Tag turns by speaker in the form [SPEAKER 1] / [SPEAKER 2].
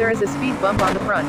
[SPEAKER 1] There is a speed bump on the front.